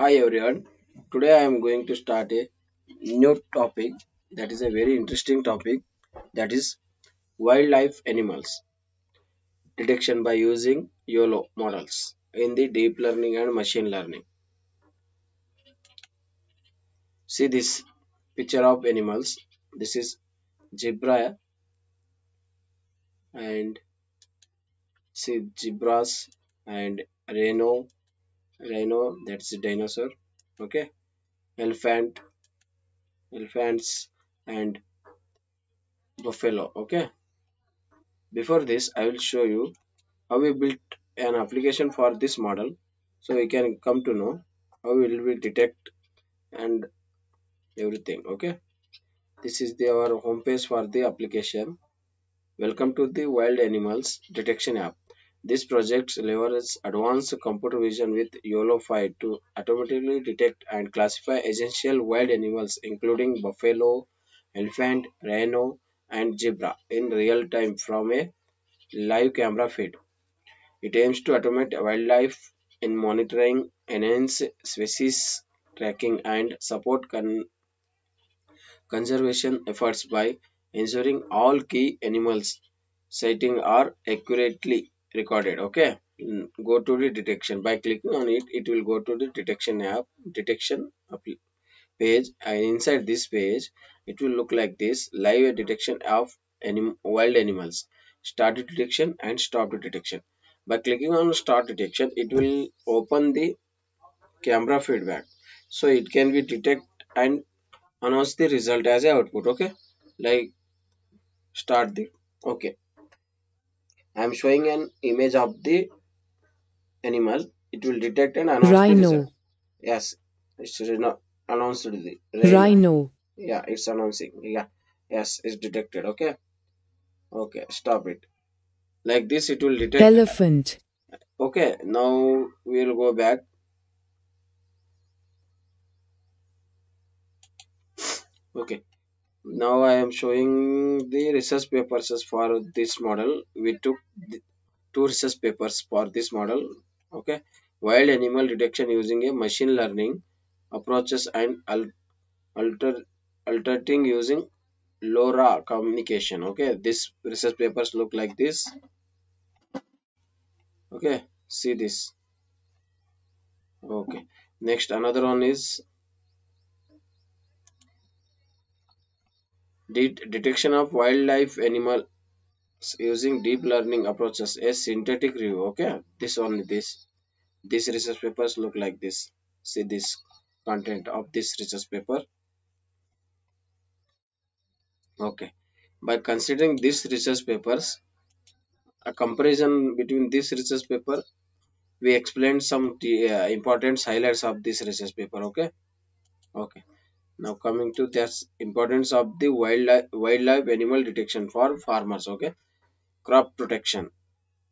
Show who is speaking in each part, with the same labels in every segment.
Speaker 1: Hi everyone. Today I am going to start a new topic that is a very interesting topic that is wildlife animals detection by using YOLO models in the deep learning and machine learning. See this picture of animals. This is zebra and see zebras and rhino rhino that's dinosaur okay? Elephant elephants and buffalo okay? Before this i will show you how we built an application for this model so we can come to know how will we detect and everything okay? This is the our home page for the application. Welcome to the wild animals detection app this project leverages advanced computer vision with YOLO 5 to automatically detect and classify essential wild animals including buffalo, elephant, rhino, and zebra in real time from a live camera feed. It aims to automate wildlife in monitoring, enhance species tracking, and support con conservation efforts by ensuring all key animals sighting are accurately recorded. Okay, mm, go to the detection by clicking on it. It will go to the detection app, detection page, and inside this page, it will look like this: live detection of anim wild animals, start detection and stop detection. By clicking on start detection, it will open the camera feedback, so it can be detect and announce the result as a output. Okay, like start the okay. I am showing an image of the animal, it will detect and announce.
Speaker 2: Rhino,
Speaker 1: Yes, it's not announced the rhino.
Speaker 2: rhino,
Speaker 1: Yeah, it's announcing. Yeah, yes, it's detected. Okay, okay, stop it. Like this, it will detect.
Speaker 2: elephant,
Speaker 1: Okay, now we'll go back. Okay, now I am showing the research papers for this model. We took two research papers for this model. Okay, wild animal detection using a machine learning approaches and alter altering using LoRa communication. Okay, this research papers look like this. Okay, see this. Okay, next another one is det detection of wildlife animals using deep learning approaches. A synthetic review. Okay, this only this this research papers look like this. See this content of this research paper. Okay, by considering these research papers, a comparison between this research paper we explained some uh, important highlights of this research paper okay okay now coming to the importance of the wildlife wildlife animal detection for farmers okay? Crop protection.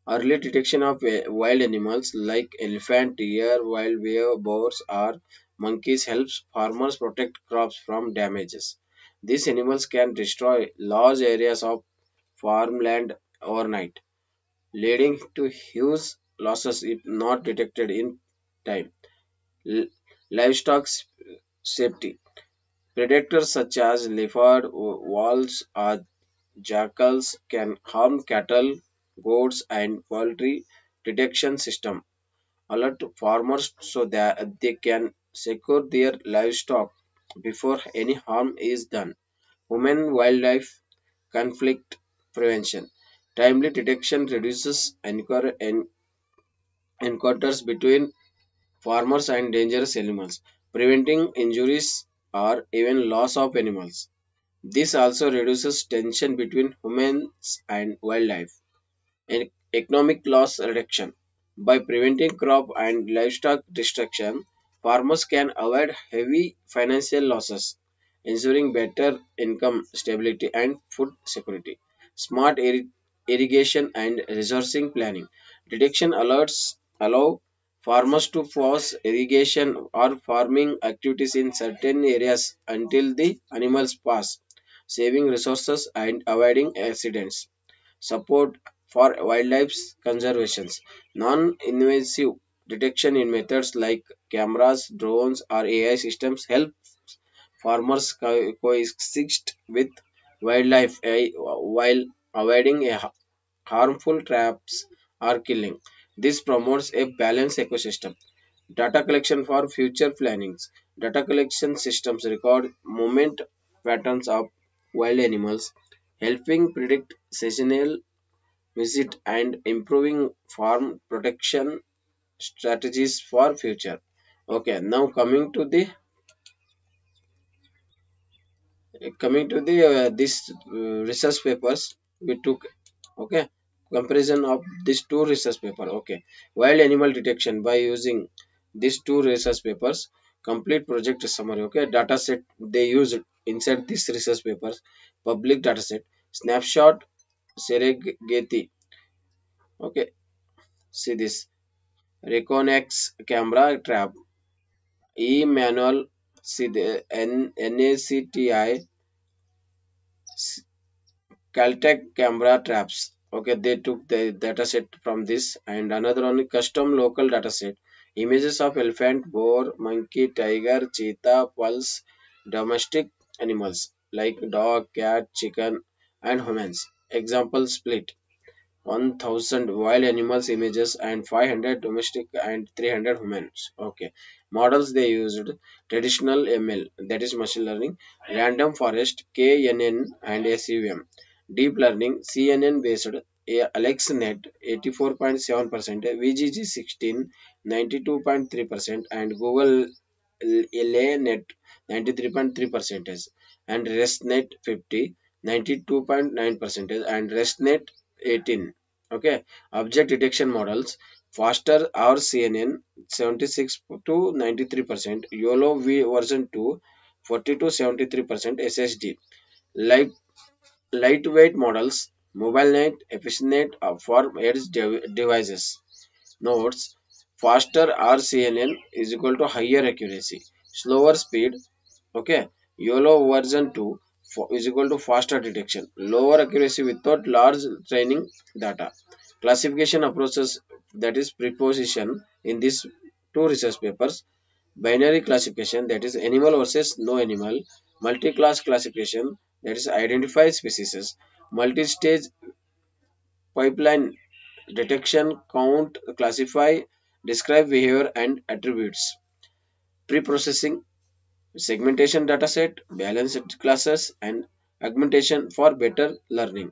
Speaker 1: Early detection of uh, wild animals like elephant deer wild bear boars or monkeys helps farmers protect crops from damages. These animals can destroy large areas of farmland overnight leading to huge losses if not detected in time. Livestock safety. Predators such as leopard, wolves, or jackals can harm cattle, goats, and poultry. Detection system alert farmers so that they can secure their livestock before any harm is done. Human wildlife conflict prevention. Timely detection reduces encounters between farmers and dangerous animals, preventing injuries or even loss of animals. This also reduces tension between humans and wildlife. And economic loss reduction. By preventing crop and livestock destruction, farmers can avoid heavy financial losses, ensuring better income stability and food security. Smart irrigation and resourcing planning. Detection alerts allow farmers to pause irrigation or farming activities in certain areas until the animals pass, saving resources and avoiding accidents support for wildlife conservation, non-invasive detection in methods like cameras, drones, or AI systems help farmers co- coexist with wildlife eh, while avoiding harmful traps or killing. This promotes a balanced ecosystem. Data collection for future plannings. Data collection systems record movement patterns of wild animals, helping predict seasonal visit and improving farm protection strategies for future. Okay, now coming to the coming to the uh, this uh, research papers we took okay comparison of these two research paper okay. Wild animal detection by using these two research papers complete project summary. Okay. Data set they used inside this research papers public data set snapshot serengeti. Okay. See this. Reconyx camera trap. E manual see the N, Caltech camera traps. Okay, they took the data set from this and another one custom local data set. Images of elephant, boar, monkey, tiger, cheetah, pulse, domestic animals like dog, cat, chicken, and humans. Example split. 1000 wild animals images and 500 domestic and 300 humans okay models they used traditional ml that is machine learning random forest knn and suvm deep learning cnn based alexnet 84.7% vgg 16 92.3% and google lanet 93.3 percentage and resnet 50 92.9 percentage and resnet 18 okay? Object detection models faster rcnn 76 to 93 percent yolo v version 2 40 to 73 percent ssd light lightweight models mobilenet efficientnet uh, for edge devices. Notes faster rcnn is equal to higher accuracy slower speed okay? Yolo version 2 is equal to faster detection lower accuracy without large training data. Classification approaches that is preposition in these two research papers. Binary classification that is animal versus no animal. Multi-class classification that is identify species. Multi-stage pipeline detection count classify describe behavior and attributes. Pre-processing segmentation dataset balanced classes and augmentation for better learning.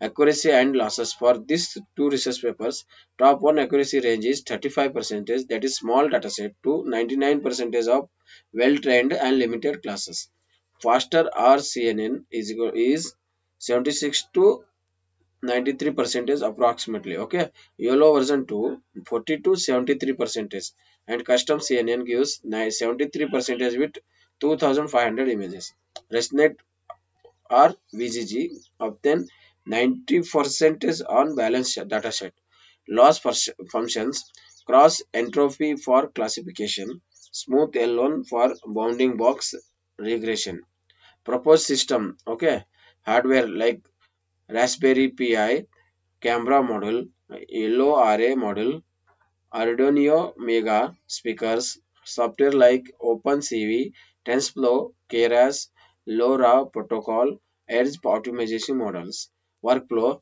Speaker 1: Accuracy and losses. For these two research papers top one accuracy range is 35 percentage that is small dataset to 99 percentage of well trained and limited classes faster rcnn is equal is 76 to 93 percentage approximately okay? Yolo version 2 40 to 73 percentage. And custom cnn gives 73 percentage with 2500 images. Resnet or vgg obtain 90 percentage on balance dataset loss functions cross entropy for classification smooth l1 for bounding box regression. Proposed system okay? Hardware like raspberry pi camera model yellow array model arduino mega speakers software like opencv tensorflow keras LoRa protocol edge optimization models workflow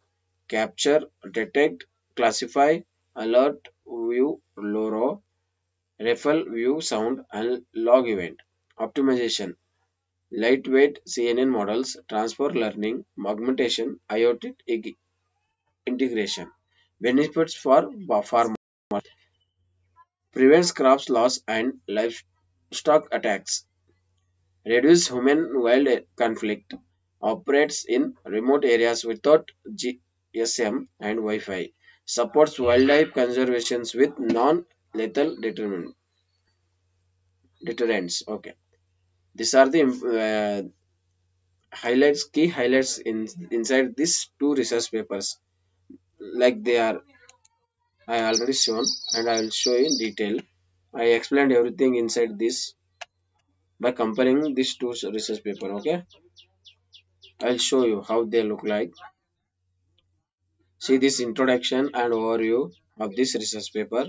Speaker 1: capture detect classify alert view LoRa refill view sound and log event. Optimization lightweight cnn models transfer learning augmentation iot integration. Benefits for farmers prevents crops loss and livestock attacks. Reduce human wild conflict. Operates in remote areas without gsm and wi-fi. Supports wildlife conservation with non-lethal deterrents. Okay these are the uh, highlights key highlights in inside these two research papers. Like they are i already shown and i will show in detail. I explained everything inside this by comparing these two research paper okay? I'll show you how they look like. See this introduction and overview of this research paper.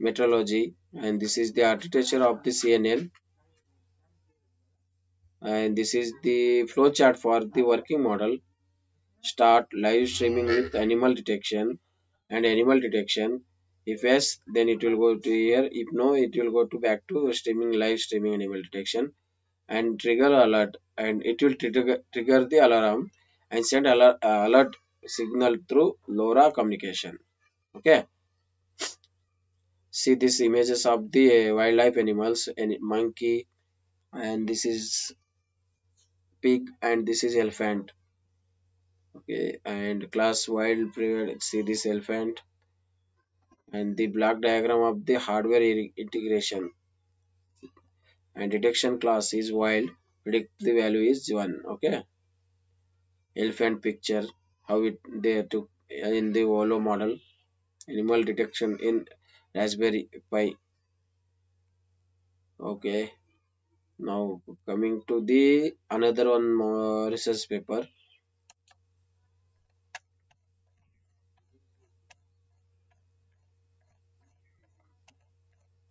Speaker 1: Metrology and this is the architecture of the CNN and this is the flow chart for the working model. Start live streaming with animal detection and animal detection. If yes then it will go to here. If no it will go to back to streaming live streaming animal detection. And trigger alert. And it will trigger, trigger the alarm and send alert, uh, alert signal through LoRa communication. Okay see these images of the uh, wildlife animals and monkey and this is pig and this is elephant. Okay and class wild period see this elephant and the block diagram of the hardware integration. And detection class is wild predict the value is 1 okay? Elephant picture how it they took in the YOLO model. Animal detection in raspberry pi. Okay. Now coming to the another one more research paper.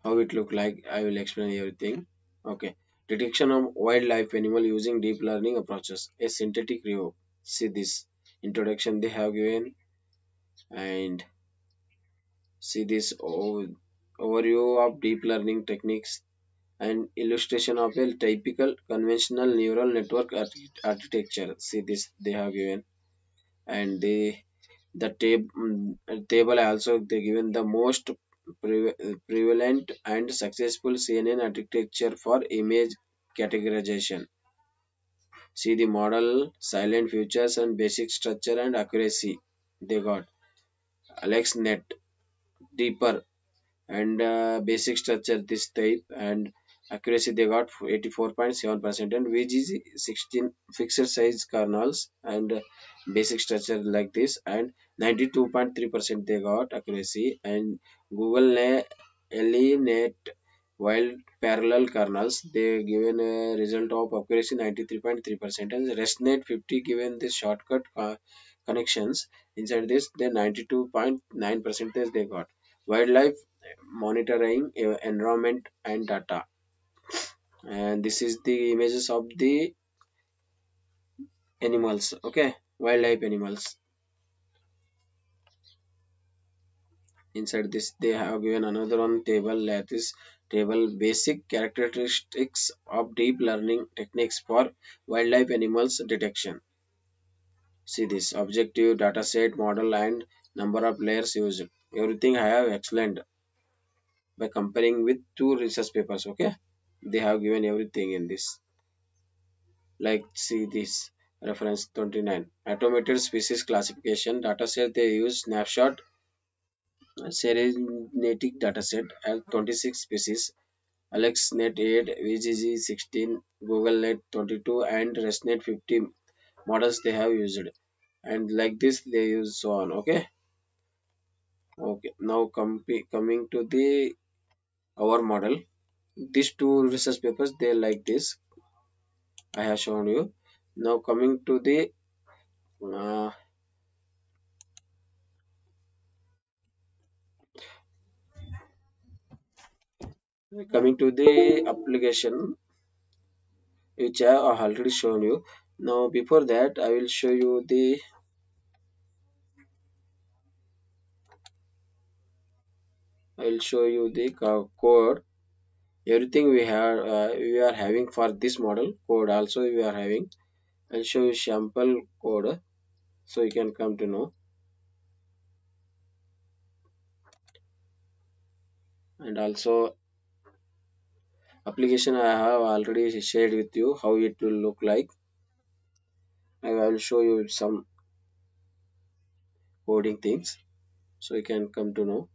Speaker 1: How it look like i will explain everything. Okay. Detection of wildlife animal using deep learning approaches. A synthetic review. See this. Introduction they have given. And see this overview of deep learning techniques and illustration of a typical conventional neural network architecture see this they have given and they the tab- mm, table also they given the most pre- prevalent and successful CNN architecture for image categorization. See the model, silent features and basic structure and accuracy. They got AlexNet deeper and uh, basic structure this type and accuracy they got 84.7% and VGG 16 fixed size kernels and uh, basic structure like this and 92.3% they got accuracy and Google ne- Elinet while parallel kernels they given a result of accuracy 93.3% and ResNet 50 given this shortcut uh, connections. Inside this they 92.9 percentage they got wildlife monitoring uh, environment and data. And this is the images of the animals okay? Wildlife animals. Inside this they have given another one table that is table basic characteristics of deep learning techniques for wildlife animals detection. See this objective dataset model and number of layers used everything i have explained by comparing with two research papers okay? They have given everything in this. Like see this reference 29 automated species classification dataset they use snapshot uh, serenity dataset and 26 species. AlexNet 8 VGG 16 GoogleNet 22 and ResNet 50 models they have used. And like this they use so on okay okay. Now coming to the our model. These two research papers they like this. I have shown you. Now coming to the uh, coming to the application which I have already shown you. Now before that I will show you the I will show you the code everything we have uh, we are having for this model code also we are having. I'll show you sample code so you can come to know and also application I have already shared with you how it will look like. I will show you some coding things so you can come to know.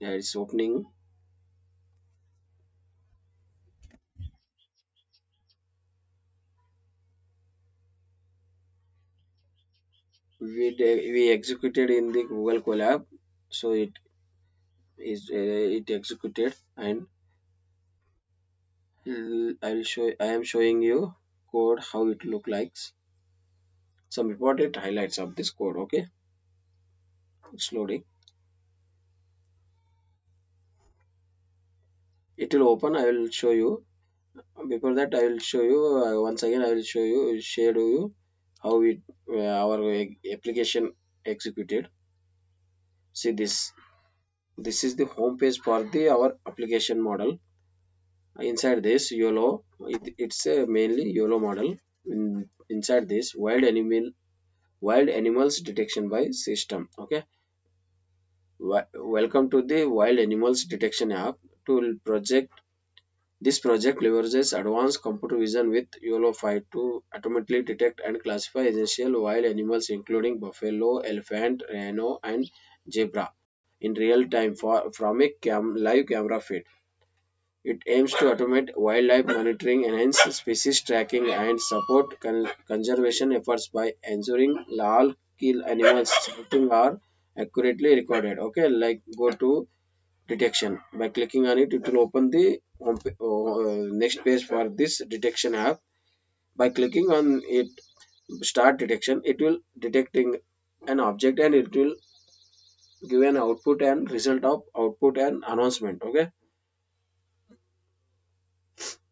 Speaker 1: Yeah, it's opening. We, we executed in the Google Colab so it is uh, it executed and I will show I am showing you code how it look like. Some important highlights of this code okay? It's loading it will open I will show you. Before that I will show you uh, once again I will show you share you how it uh, our application executed. See this. This is the home page for the our application model. Inside this YOLO it, it's a mainly YOLO model. In, inside this wild animal wild animals detection by system okay? Welcome to the wild animals detection app tool project this project leverages advanced computer vision with YOLO 5 to automatically detect and classify essential wild animals including buffalo, elephant, rhino, and zebra in real time for, from a cam, live camera feed. It aims to automate wildlife monitoring, enhance species tracking, and support con conservation efforts by ensuring all kill animals are accurately recorded. Okay, like go to detection. By clicking on it, it will open the uh, next page for this detection app. By clicking on it, start detection, it will detecting an object and it will give an output and result of output and announcement. Okay.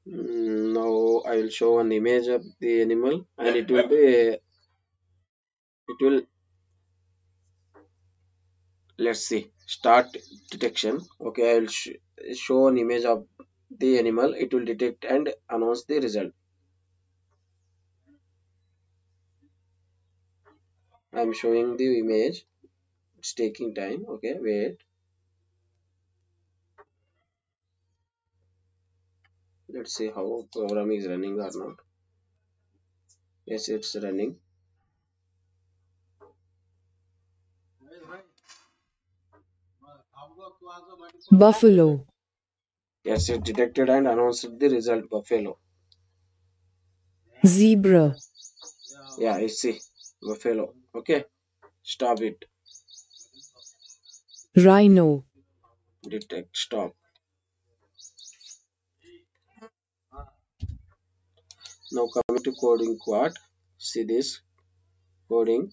Speaker 1: Mm, now I will show an image of the animal and it will be it will let's see. Start detection. Okay i will sh show an image of the animal. It will detect and announce the result. I'm showing the image. It's taking time. Okay wait. Let's see how program is running or not. Yes it's running
Speaker 2: Buffalo.
Speaker 1: Yes, it detected and announced the result buffalo.
Speaker 2: Zebra.
Speaker 1: Yeah, I see. Buffalo. Okay. Stop it.
Speaker 2: Rhino.
Speaker 1: Detect. Stop. Now coming to coding quad. See this coding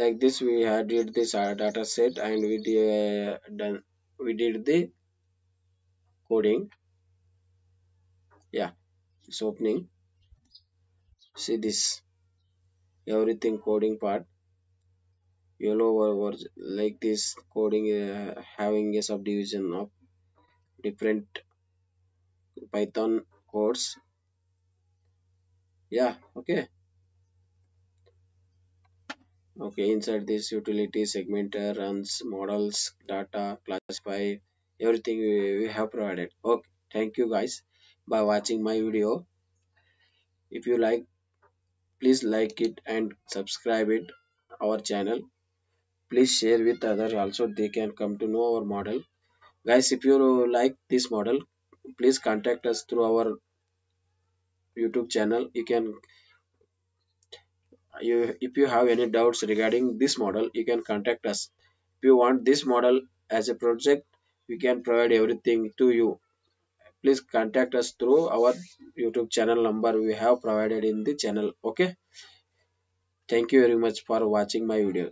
Speaker 1: like this we had did this uh, data set and we did, uh, done we did the coding. Yeah it's opening. See this everything coding part. Yellow was like this coding uh, having a subdivision of different python codes. Yeah okay okay inside this utility segmenter uh, runs models data classify everything we, we have provided. Okay thank you guys by watching my video. If you like please like it and subscribe it our channel. Please share with others also they can come to know our model. Guys if you like this model please contact us through our youtube channel. You can you if you have any doubts regarding this model you can contact us. If you want this model as a project we can provide everything to you. Please contact us through our youtube channel number we have provided in the channel okay? Thank you very much for watching my video